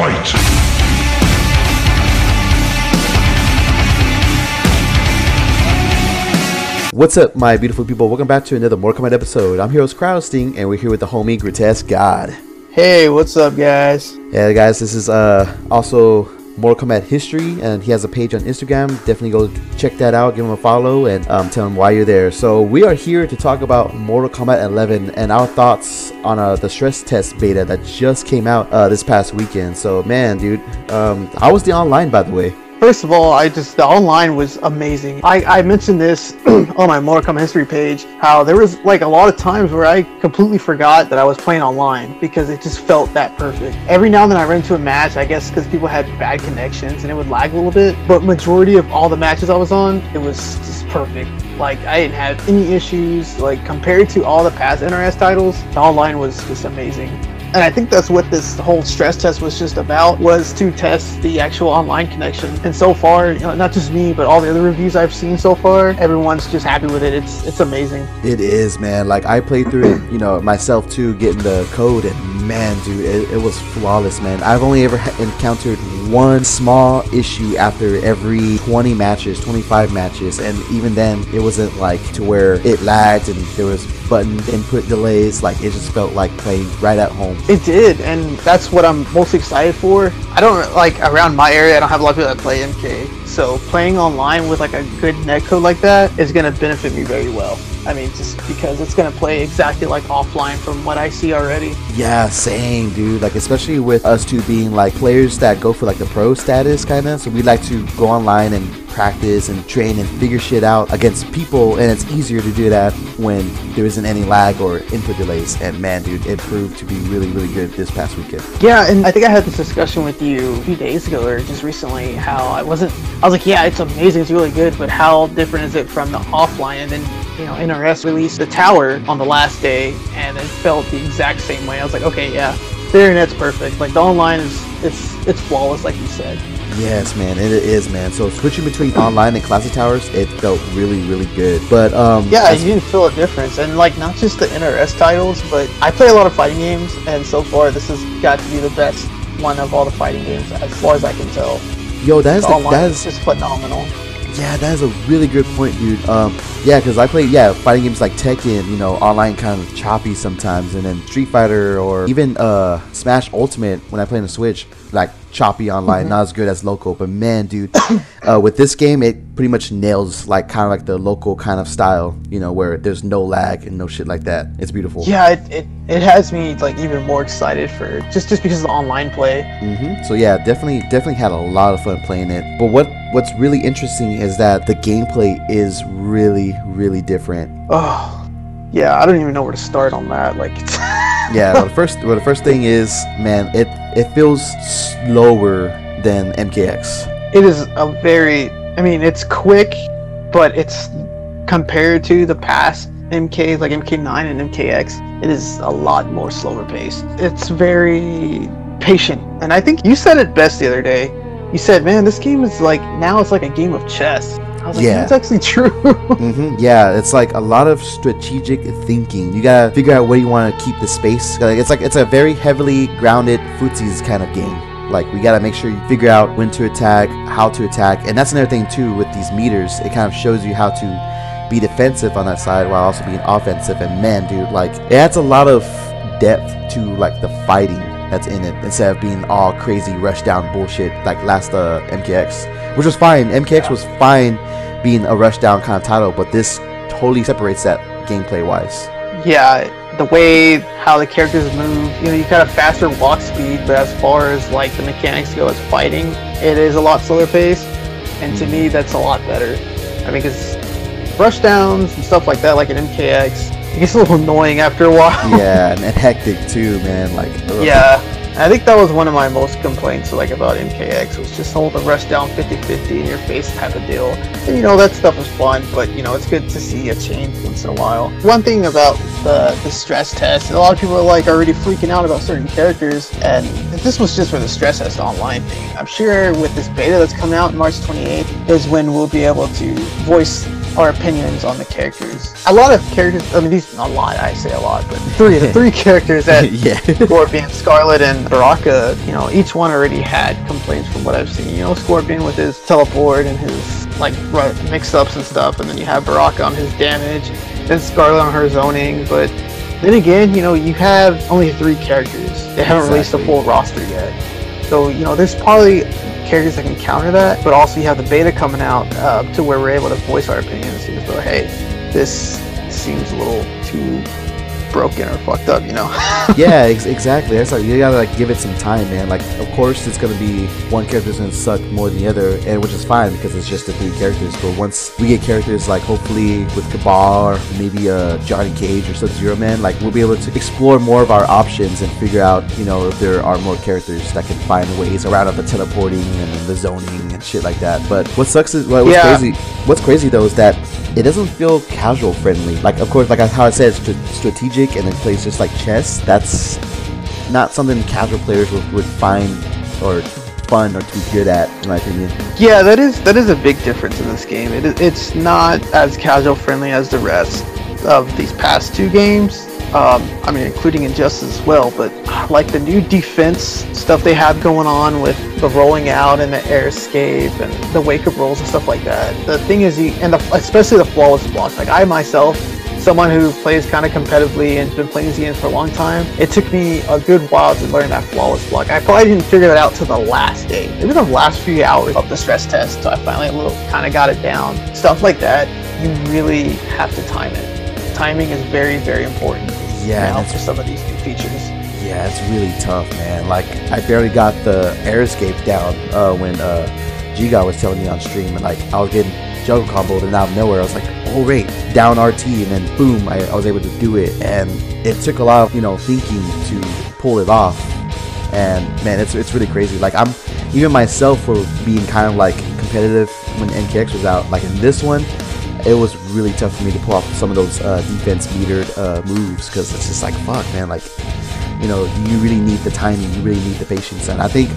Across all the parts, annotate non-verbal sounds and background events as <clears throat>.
Fight! What's up, my beautiful people? Welcome back to another Mortal Kombat episode. I'm Heroes CryoSting, and we're here with the homie Grotesque God. Hey, what's up, guys? Yeah, guys, this is uh also Mortal Kombat history, and he has a page on Instagram. Definitely go check that out, give him a follow, and um, tell him why you're there. So we are here to talk about Mortal Kombat 11 and our thoughts on uh, the stress test beta that just came out uh, this past weekend. So man, dude, um, how was the online, by the way? First of all, I just the online was amazing. I, I mentioned this <clears throat> on my Mortal Kombat history page how there was like a lot of times where I completely forgot that I was playing online because it just felt that perfect. Every now and then I ran into a match, I guess because people had bad connections and it would lag a little bit. But majority of all the matches I was on, it was just perfect. Like I didn't have any issues. Like compared to all the past NRS titles, the online was just amazing. And I think that's what this whole stress test was just about, was to test the actual online connection. And so far, you know, not just me, but all the other reviews I've seen so far, everyone's just happy with it. It's it's amazing. It is, man. Like I played through it, you know, myself too, getting the code, and man, dude, it, it was flawless, man. I've only ever encountered one small issue after every 20 matches, 25 matches, and even then, it wasn't like to where it lagged and there was button input delays. Like it just felt like playing right at home. It did, and that's what I'm most excited for. I don't like around my area. I don't have a lot of people that play MK, so playing online with like a good netcode like that is gonna benefit me very well. I mean, just because it's gonna play exactly like offline from what I see already. Yeah, same, dude. Like especially with us two being like players that go for like the pro status kind of. So we like to go online and practice and train and figure shit out against people, and it's easier to do that when there isn't any lag or input delays. And man, dude, it proved to be really, really good this past weekend. Yeah, and I think I had this discussion with you a few days ago or just recently how I wasn't I was like, yeah, it's amazing, it's really good, but how different is it from the offline? And then, you know, NRS released the tower on the last day and it felt the exact same way. I was like, okay, yeah, the internet's perfect. Like the online is it's it's flawless like you said. Yes, man, it is, man. So switching between online and classic towers, it felt really, really good. But um, Yeah, you didn't feel a difference. And like not just the NRS titles, but I play a lot of fighting games and so far this has got to be the best one of all the fighting games as far as I can tell. yo, that is The the, that is is just phenomenal. Yeah, that is a really good point, dude. Um, yeah, because I play yeah fighting games like Tekken, you know, online kind of choppy sometimes, and then Street Fighter or even uh Smash Ultimate when I play on the Switch, like choppy online, not as good as local. But man, dude, <coughs> uh, with this game, it pretty much nails like kind of like the local kind of style, you know, where there's no lag and no shit like that. It's beautiful. Yeah, it, it, it has me like even more excited for just just because of the online play. hmm So yeah, definitely, definitely had a lot of fun playing it. But what what's really interesting is that the gameplay is really, really different. Oh, yeah, I don't even know where to start on that. Like, it's <laughs> Yeah, well, the first well, the first thing is, man, it it feels slower than MKX. it is a very. I mean, it's quick, but it's compared to the past MK, like MK9 and MKX, it is a lot more slower paced. It's very patient, and I think you said it best the other day. You said, "Man, this game is like now it's like a game of chess." I was like, Yeah. "That's actually true." <laughs> hmm Yeah, it's like a lot of strategic thinking. You gotta figure out where you want to keep the space. Like, it's like it's a very heavily grounded footsies kind of game. Like we gotta make sure you figure out when to attack, how to attack, and that's another thing too with these meters. It kind of shows you how to be defensive on that side while also being offensive. And man, dude, like it adds a lot of depth to like the fighting that's in it instead of being all crazy rush down bullshit like last uh, MKX, which was fine. MKX was fine being a rush down kind of title, but this totally separates that gameplay wise. yeah, the way how the characters move, you know, you kind of faster walk speed, but as far as like the mechanics go as fighting, it is a lot slower paced, and to mm. me that's a lot better. I mean, because rush downs and stuff like that, like in MKX, it gets a little <laughs> annoying after a while. yeah, and, <laughs> and hectic too, man. Like ugh. yeah. I think that was one of my most complaints like about MKX was just all the rush down 50-50 in your face type of deal. And you know that stuff was fun, but you know it's good to see a change once in a while. One thing about the the stress test, a lot of people are like already freaking out about certain characters, and this was just for the stress test online thing. I'm sure with this beta that's coming out March 28th is when we'll be able to voice our opinions on the characters. A lot of characters, I mean, these not a lot. I say a lot, but three the <laughs> three characters that <laughs> yeah. Scorpion, Skarlet, and Baraka, you know, each one already had complaints from what I've seen. You know, Scorpion with his teleport and his like mix-ups and stuff, and then you have Baraka on his damage, and Skarlet on her zoning. But then again, you know, you have only three characters. They haven't exactly. released a full roster yet. So, you know, there's probably characters that can counter that, but also you have the beta coming out uh, to where we're able to voice our opinions and go, hey, this seems a little too broken or fucked up, you know? <laughs> yeah, ex- exactly. That's like you gotta like give it some time, man. Like, of course, it's gonna be one character's gonna suck more than the other, and which is fine because it's just the three characters. But once we get characters like hopefully with Kabal or maybe a uh, Johnny Cage or Sub Zero Man, like we'll be able to explore more of our options and figure out, you know, if there are more characters that can find ways around of the teleporting and the zoning and shit like that. But what sucks is what, what's yeah. crazy. What's crazy though is that it doesn't feel casual friendly. Like, of course, like how I said, it's strategic and it plays just like chess. That's not something casual players would, would find or fun or to be good at, in my opinion. Yeah, that is that is a big difference in this game. It, it's not as casual friendly as the rest of these past two games. Um, I mean, including Injustice as well, but like the new defense stuff they have going on with the rolling out and the air escape and the wake up rolls and stuff like that. The thing is, and the, especially the flawless blocks. Like I myself, someone who plays kind of competitively and has been playing ZN for a long time, it took me a good while to learn that flawless block. I probably didn't figure that out till the last day. Maybe the last few hours of the stress test, so I finally kind of got it down. Stuff like that, you really have to time it. Timing is very, very important yeah, now for some of these new features. Yeah, it's really tough, man. Like I barely got the air escape down uh, when uh, Giga was telling me on stream, and like I was getting juggle comboed, and out of nowhere I was like, oh wait, down RT, and then boom, I, I was able to do it, and it took a lot of you know thinking to pull it off. And man, it's it's really crazy. Like I'm even myself for being kind of like competitive when MKX was out. Like in this one, it was really tough for me to pull off some of those uh, defense metered uh, moves because it's just like fuck, man. Like, you know, you really need the timing, you really need the patience, and I think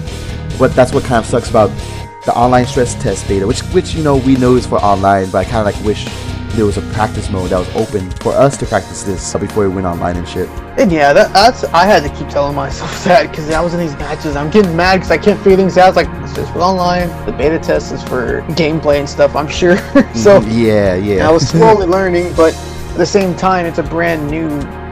what that's what kind of sucks about the online stress test beta, which which you know we know is for online, but I kind of like wish there was a practice mode that was open for us to practice this before we went online and shit. And yeah, that, that's I had to keep telling myself <laughs> that because I was in these matches. I'm getting mad because I can't figure things out. It's like it's just for online. The beta test is for gameplay and stuff. I'm <laughs> sure. so mm-hmm. yeah, yeah. I was <laughs> slowly learning, but at the same time, it's a brand new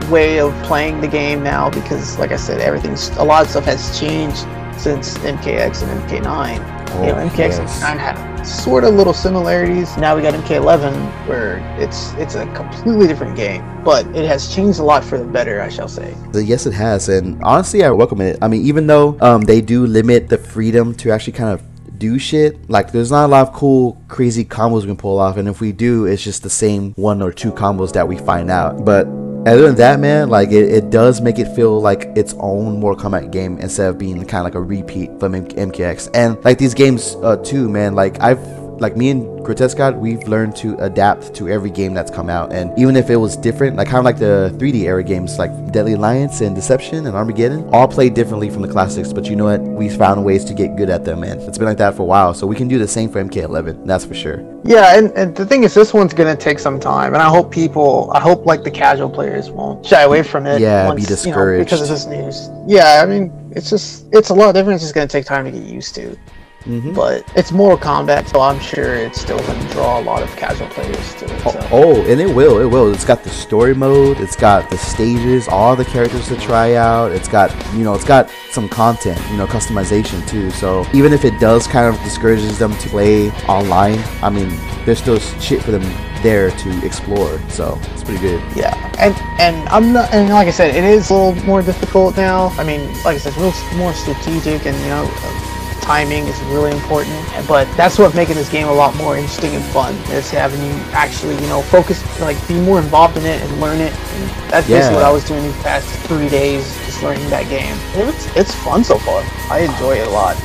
way of playing the game now because, like I said, everything's a lot of stuff has changed since MKX and MK9. Oh, you know, MKX yes. MK9 had sort of little similarities. Now we got MK11 where it's it's a completely different game, but it has changed a lot for the better, I shall say. Yes, it has, and honestly, I welcome it. I mean, even though um, they do limit the freedom to actually kind of do shit. Like there's not a lot of cool, crazy combos we can pull off, and if we do, it's just the same one or two combos that we find out. But other than that, man, like it, it does make it feel like its own Mortal Kombat game instead of being kind of like a repeat from MKX. And like these games uh, too, man. Like I've like me and Grotesque God, we've learned to adapt to every game that's come out. And even if it was different, like kind of like the 3D era games like Deadly Alliance and Deception and Armageddon, all play differently from the classics. But you know what? We found ways to get good at them, man. It's been like that for a while. So we can do the same for MK11. That's for sure. Yeah, and, and the thing is, this one's going to take some time. And I hope people, I hope like the casual players won't shy away from it. Yeah, once, be discouraged. You know, because of this news. Yeah, I mean, it's just, it's a lot of difference. It's going to take time to get used to. Mm-hmm. But it's Mortal Kombat, so I'm sure it's still going to draw a lot of casual players to it. So. Oh, oh, and it will, it will. It's got the story mode, it's got the stages, all the characters to try out. It's got, you know, it's got some content, you know, customization too. So even if it does kind of discourages them to play online, I mean, there's still shit for them there to explore. So it's pretty good. Yeah, and and I'm not, and like I said, it is a little more difficult now. I mean, like I said, it's a little more strategic, and you know timing is really important. But that's what making this game a lot more interesting and fun is having you actually, you know, focus, like be more involved in it and learn it. And that's yeah. basically what I was doing these past three days, just learning that game. It's it's fun so far. I enjoy it a lot.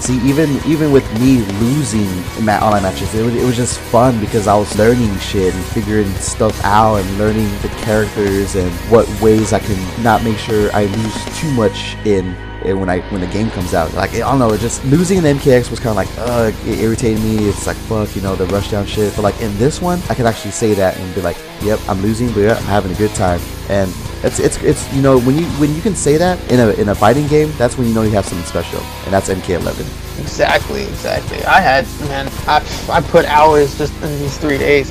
See, even even with me losing ma- online matches, it was, it was just fun because I was learning shit and figuring stuff out and learning the characters and what ways I can not make sure I lose too much in when I when the game comes out. Like I don't know, just losing in the MKX was kind of like, uh, it irritated me. It's like fuck, you know, the rushdown shit. But like in this one, I could actually say that and be like, yep, I'm losing, but yeah, I'm having a good time. And it's it's it's you know when you when you can say that in a in a fighting game, that's when you know you have something special, and that's MK11. Exactly, exactly. I had man, I I put hours just in these three days,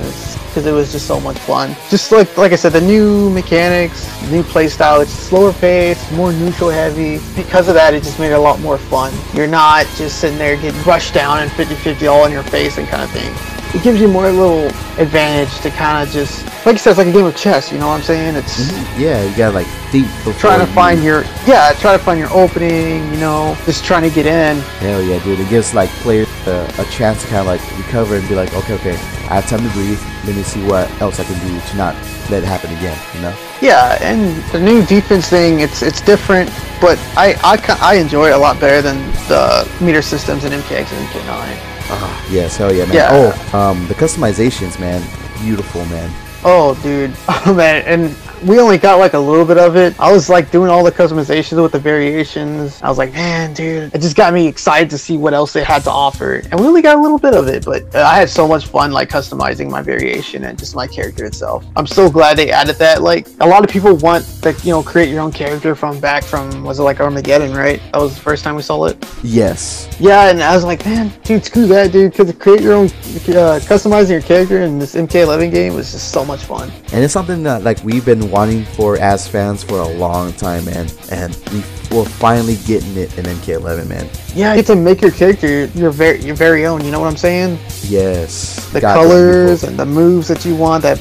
because it was just so much fun. Just like like I said, the new mechanics, new playstyle. It's slower pace, more neutral heavy. Because of that, it just made it a lot more fun. You're not just sitting there getting rushed down and 50-50 all in your face and kind of thing it gives you more little advantage to kind of just like you said, it's like a game of chess. You know what I'm saying? It's mm-hmm. yeah, you gotta like think. Trying to find your yeah, try to find your opening. You know, just trying to get in. Hell yeah, dude! It gives like players a, a chance to kind of like recover and be like, okay, okay, I have time to breathe. Let me see what else I can do to not let it happen again. You know? Yeah, and the new defense thing, it's it's different, but I I, I enjoy it a lot better than the meter systems in MKX and MK9. Uh, yes, hell yeah, man. Yeah. Oh, um, the customizations, man, beautiful, man. Oh, dude. <laughs> Oh, man. And we only got like a little bit of it. I was like doing all the customizations with the variations. I was like, man, dude, it just got me excited to see what else they had to offer. And we only got a little bit of it, but I had so much fun like customizing my variation and just my character itself. I'm so glad they added that. Like a lot of people want to, you know, create your own character from back from was it like Armageddon, right? That was the first time we saw it. Yes. Yeah, and I was like, man, dude, screw that, dude, because create your own, uh, customizing your character in this MK11 game was just so much fun. And it's something that like we've been wanting for as fans for a long time, man. And we will finally getting it in MK11, man. Yeah, you get to make your character your very your very own. You know what I'm saying? Yes. The God colors and the moves that you want that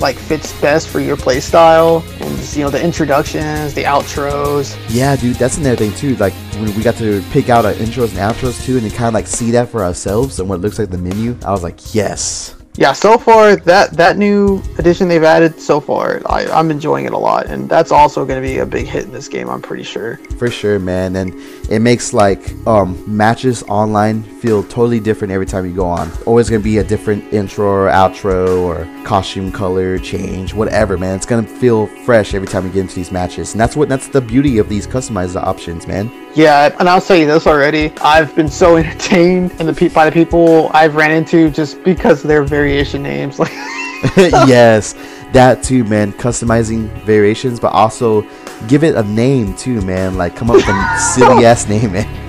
like fits best for your playstyle and just, you know the introductions the outros yeah dude that's another thing too like when we got to pick out our intros and outros too and kind of like see that for ourselves and what it looks like the menu i was like yes yeah, so far that that new addition they've added so far, I, I'm enjoying it a lot, and that's also going to be a big hit in this game. I'm pretty sure. For sure, man, and it makes like um, matches online feel totally different every time you go on. Always going to be a different intro or outro or costume color change, whatever, man. It's going to feel fresh every time you get into these matches, and that's what that's the beauty of these customized options, man. Yeah, and I'll say this already. I've been so <laughs> entertained and the pe- by the people I've ran into just because they're variation names. Like <laughs> <laughs> yes, that too, man. Customizing variations, but also give it a name too, man. Like come up with a <laughs> silly ass name, man. <laughs>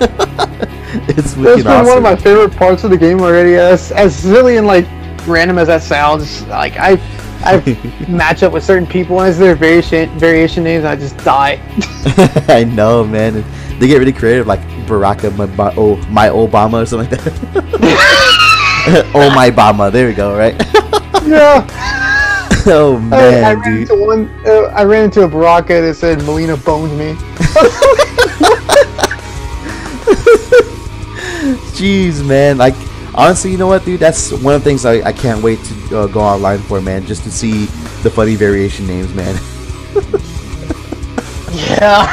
it's That's been awesome. one of my favorite parts of the game already. As as silly and like random as that sounds, like I I <laughs> match up with certain people as their variation variation names, I just die. I know, man. They get really creative, like Baraka, my, oh, my Obama or something like that. oh my Obama, there we go, right? yeah. <laughs> oh man, I, I ran dude. Into one, uh, I ran into a Baraka that said Mileena boned me. <laughs> Jeez, man. Like, honestly, you know what, dude? That's one of the things I, I can't wait to uh, go online for, man. Just to see the funny variation names, man. <laughs> yeah.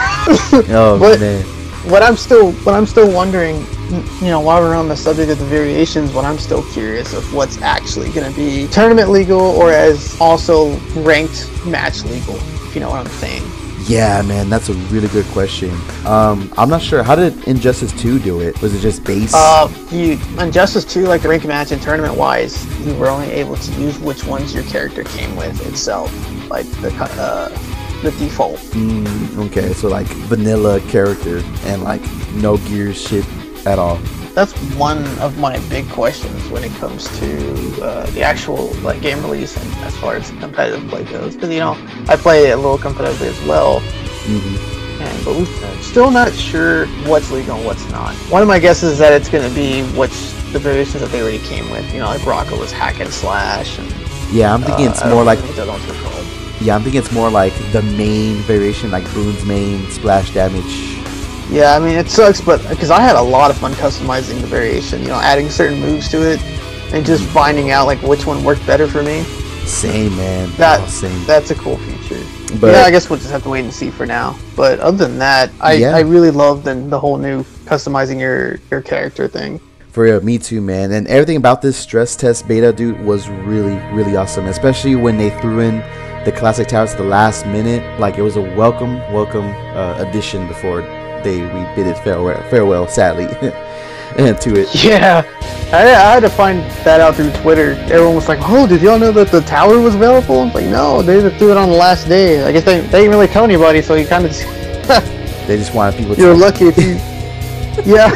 oh but, man what I'm still what I'm still wondering, you know, while we're on the subject of the variations, what I'm still curious of what's actually going to be tournament legal or as also ranked match legal, if you know what I'm saying. Yeah, man, that's a really good question. Um, I'm not sure. How did Injustice 2 do it? Was it just base? Uh, you Injustice 2, like the rank match and tournament wise, you were only able to use which ones your character came with itself, like the uh, the default. Mm, okay, so like vanilla character and like no gear shit at all. That's one of my big questions when it comes to uh, the actual like game release and as far as competitive play goes. Because you know, I play a little competitively as well. Mm-hmm. And, but we're still not sure what's legal and what's not. One of my guesses is that it's going to be what's the variations that they already came with. You know, like Rocco was hack and slash. And, yeah, I'm thinking uh, it's more like yeah, I'm thinking it's more like the main variation, like Boone's main splash damage. Yeah, I mean it sucks, but because I had a lot of fun customizing the variation, you know, adding certain moves to it, and just finding out like which one worked better for me. Same man. That oh, same. That's a cool feature. But, yeah, I guess we'll just have to wait and see for now. But other than that, I, yeah. I really love the, the whole new customizing your your character thing. For real, me too, man. And everything about this stress test beta, dude, was really, really awesome. Especially when they threw in the classic towers at the last minute. Like it was a welcome, welcome uh, addition before they we bid it farewell, farewell sadly, <laughs> and to it. Yeah, I, I had to find that out through Twitter. Everyone was like, "Oh, did y'all know that the tower was available?" I'm like, "No, they just threw it on the last day. I guess they, they didn't really tell anybody, so you kind of <laughs> They just wanted people. to you're lucky if you." <laughs> yeah,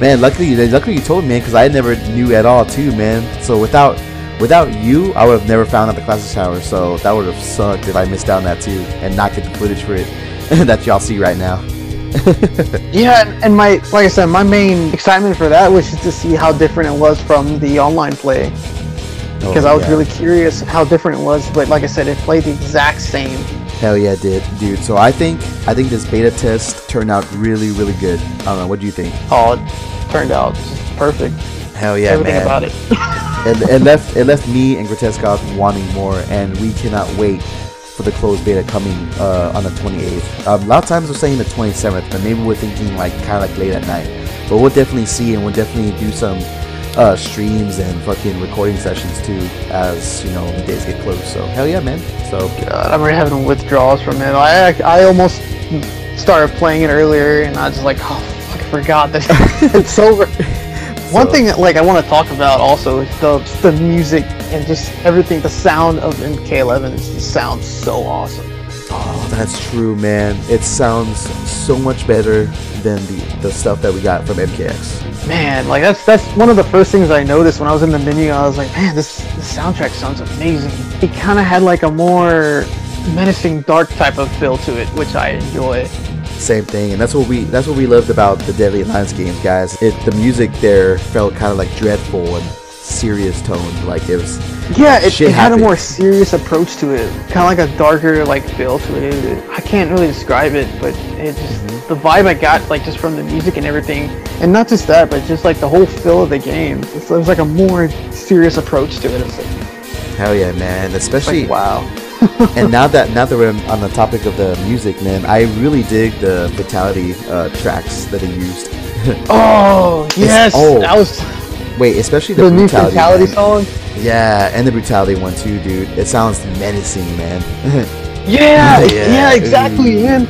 Man, luckily, luckily you told me, man, because I never knew at all too, man. So without without you, I would have never found out the Classic Tower. So that would have sucked if I missed out on that too and not get the footage for it that y'all see right now. <laughs> yeah, and, and my like I said, my main excitement for that was just to see how different it was from the online play oh, because Oh, I was yeah. really curious how different it was. But like I said, it played the exact same. hell yeah, did, dude. So I think I think this beta test turned out really, really good. I don't know, what do you think? Oh, it turned out perfect. Hell yeah, Everything man. about it. <laughs> it, it left it left me and Grotesque wanting more, and we cannot wait for the closed beta coming uh, on the 28th. Um, a lot of times we're saying the 27th, but maybe we're thinking like kind of like late at night. But we'll definitely see, and we'll definitely do some uh, streams and fucking recording sessions too, as you know the days get close. So hell yeah, man. So God, I'm already having withdrawals from it. I I almost started playing it earlier, and I was just like, oh, fuck, I forgot that <laughs> it's over. One So- thing that like I want to talk about also is the the music and just everything. The sound of MK11 is- just sounds so awesome. Oh, that's true, man. It sounds so much better than the, the stuff that we got from MKX. Man, like that's that's one of the first things I noticed when I was in the menu. I was like, man, this, this soundtrack sounds amazing. It kind of had like a more menacing, dark type of feel to it, which I enjoy. Same thing, and that's what we that's what we loved about the Deadly Alliance games, guys. It the music there felt kind of like dreadful and serious tone, like it was. Yeah, it, it had a more serious approach to it, kind of like a darker like feel to it. I can't really describe it, but it just Mm-hmm. the vibe I got like just from the music and everything, and not just that, but just like the whole feel of the game. It's, it was like a more serious approach to it. Hell yeah, man! Especially like wow. <laughs> and now that now that we're on the topic of the music, man, I really dig the fatality uh, tracks that they used. <laughs> Oh yes, oh, that was Wait, especially the, the new brutality, song. Yeah, and the brutality one too, dude. It sounds menacing, man. <laughs> Yeah, Yeah, yeah, exactly, ooh. man.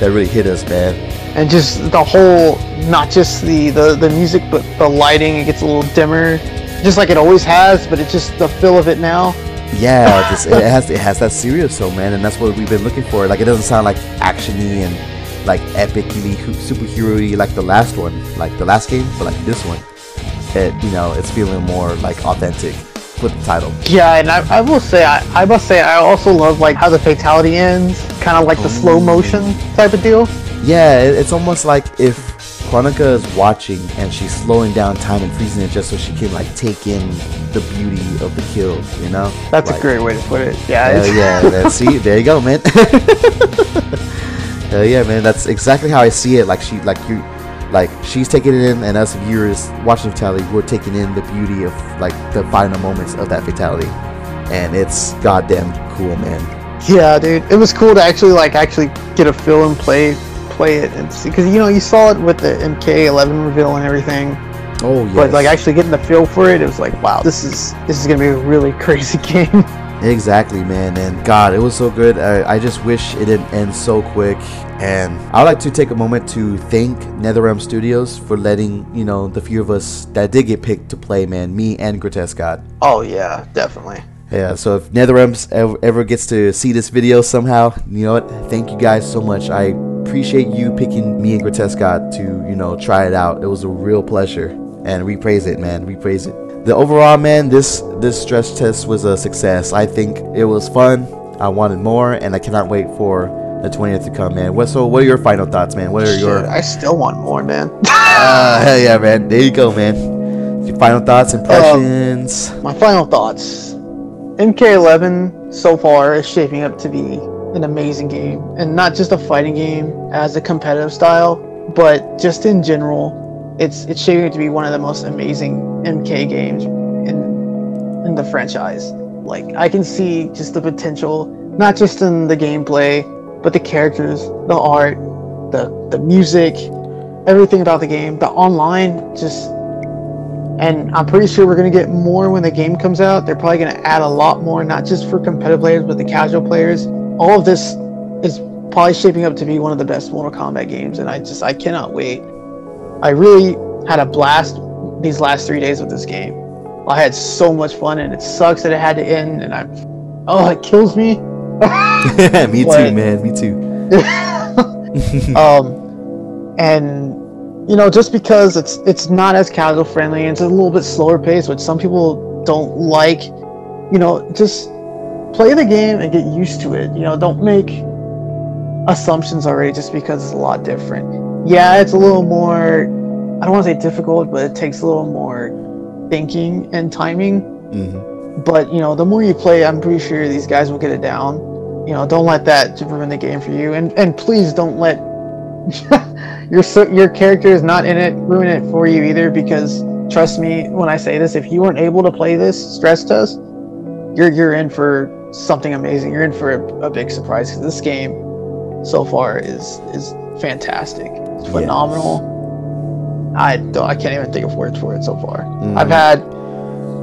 that really hit us, man. And just the whole, not just the, the the music, but the lighting. It gets a little dimmer, just like it always has. But it's just the feel of it now. Yeah, just, it has it has that serious tone, man, and that's what we've been looking for. Like it doesn't sound like actiony and like epically superhero-y like the last one, like the last game, but like this one, it you know it's feeling more like authentic with the title. Yeah, and I, I will say, I, I must say, I also love like how the fatality ends, kind of like the slow motion type of deal. Yeah, it, it's almost like if Kronika is watching and she's slowing down time and freezing it just so she can like take in the beauty of the kill, you know? That's Like, a great way to put it. Yeah, Hell yeah, man. See, there you go, man. <laughs> Hell yeah, man. That's exactly how I see it. Like she, like you, like she's taking it in, and us viewers watching the fatality, we're taking in the beauty of like the final moments of that fatality, and it's goddamn cool, man. Yeah, dude, it was cool to actually like actually get a feel and play play it and see because you know you saw it with the MK11 reveal and everything, Oh yeah. but like actually getting the feel for it, it was like wow, this is this is gonna be a really <laughs> crazy game. Exactly, man. And God, it was so good. I, I just wish it didn't end so quick. And I'd like to take a moment to thank NetherRealm Studios for letting, you know, the few of us that did get picked to play, man, me and Grotesque God. oh yeah, definitely. Yeah, so if NetherRealm ever, ever gets to see this video somehow, you know what? Thank you guys so much. I appreciate you picking me and Grotesque to, you know, try it out. It was a real pleasure. And we praise it, man. We praise it. The overall, man, this this stress test was a success. I think it was fun. I wanted more, and I cannot wait for the 20th to come, man. What so? What are your final thoughts, man? What are your I still want more, man. <laughs> uh, hell yeah, man? There you go, man. Your final thoughts, impressions. My final thoughts. MK11 so far is shaping up to be an amazing game, and not just a fighting game as a competitive style, but just in general, it's it's shaping to be one of the most amazing MK games in in the franchise. Like I can see just the potential, not just in the gameplay, but the characters, the art, the the music, everything about the game, the online just and I'm pretty sure we're gonna get more when the game comes out. They're probably gonna add a lot more, not just for competitive players, but the casual players. All of this is probably shaping up to be one of the best Mortal Kombat games, and I just I cannot wait. I really had a blast these last three days with this game. I had so much fun, and it sucks that it had to end, and I'm oh it kills me. <laughs> me But- too, man. Me too. <laughs> um, and you know, just because it's it's not as casual friendly, and it's a little bit slower pace, which some people don't like. You know, just play the game and get used to it. You know, don't make assumptions already just because it's a lot different. Yeah, it's a little more. I don't want to say difficult, but it takes a little more thinking and timing. hmm But you know, the more you play, I'm pretty sure these guys will get it down. You know, don't let that ruin the game for you, and and please don't let <laughs> your your character is not in it ruin it for you either. Because trust me when I say this, if you weren't able to play this stress test, you're you're in for something amazing. You're in for a, a big surprise because this game so far is is fantastic. It's Yes. phenomenal. I don't. I can't even think of words for it so far. Mhm. I've had.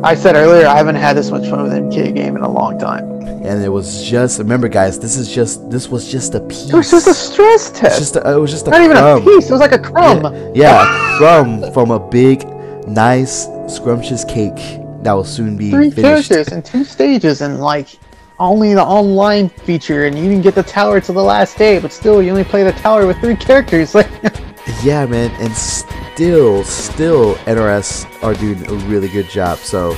I said earlier I haven't had this much fun with an MK game in a long time. And it was just remember, guys. This is just this was just a piece. It was just a stress test. just a, it was just a Not even a piece. It was like a crumb. Yeah, a crumb from a big, nice, scrumptious cake that will soon be Three finished. characters and two stages, and like only the online feature, and you didn't get the tower to the last day. But still, you only play the tower with three <laughs> characters. Like, <laughs> Yeah, man, and still, still, NRS are doing a really good job. So,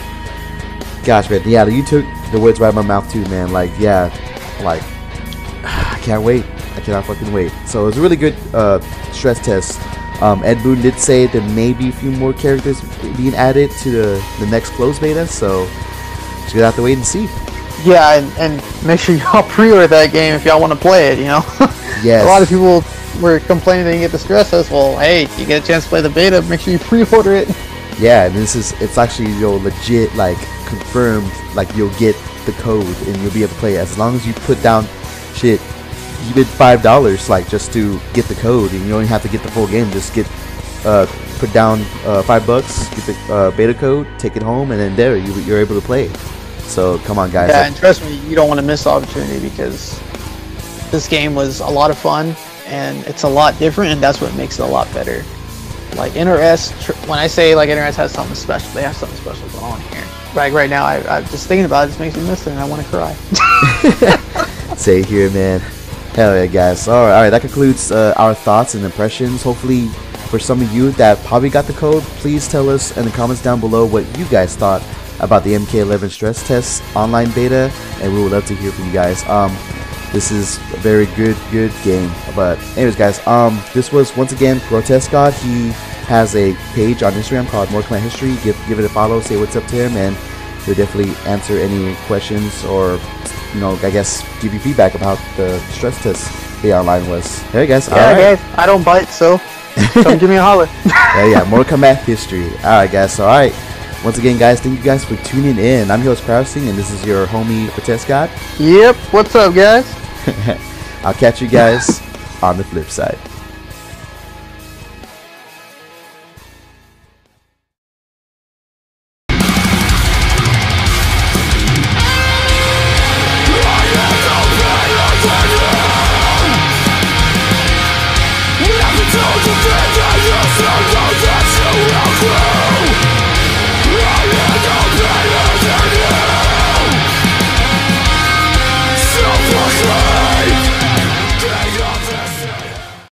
gosh, man, yeah, you took the words right out of my mouth too, man. Like, yeah, like, <sighs> I can't wait. I cannot fucking wait. So it was a really good uh, stress test. Um, Ed Boon did say there may be a few more characters being added to the, the next closed beta, so just gonna have to wait and see. Yeah, and, and make sure y'all <laughs> pre-order that game if y'all want to play it. You know, Yes. <laughs> a lot of people were complaining they didn't get the stress test. Well, hey, you get a chance to play the beta. Make sure you pre-order it. <laughs> Yeah, and this is it's actually you know legit like confirmed like you'll get the code and you'll be able to play it as long as you put down shit even five dollars like just to get the code and you don't even have to get the full game just get uh put down uh, five bucks get the uh, beta code take it home and then there you, you're able to play so come on guys Yeah, and trust me, you don't want to miss the opportunity because this game was a lot of fun and it's a lot different, and that's what makes it a lot better. Like NRS, tr- when I say like NRS has something special, they have something special going on here. Like right now, I, I'm just thinking about it, it just makes me miss it, and I want to cry. <laughs> Say here, man. Hell yeah, guys. All right, all right. That concludes uh, our thoughts and impressions. Hopefully, for some of you that probably got the code, please tell us in the comments down below what you guys thought about the MK11 stress test online beta, and we would love to hear from you guys. Um, this is a very good, good game. But anyways, guys, um, this was once again Grotesque God. He has a page on Instagram called More Clan History. Give give it a follow. Say what's up to him, and he'll definitely answer any questions or you know, I guess give you feedback about the stress test the online was. Hey guys, yeah, all right. guys, I don't bite, so come <laughs> give me a holler. <laughs> yeah, yeah, Mortal Kombat history. All right, guys. All right. Once again, guys, thank you guys for tuning in. I'm your host CryoSting, and this is your homie Grotesque God. yep, what's up, guys? <laughs> I'll catch you guys on the flip side.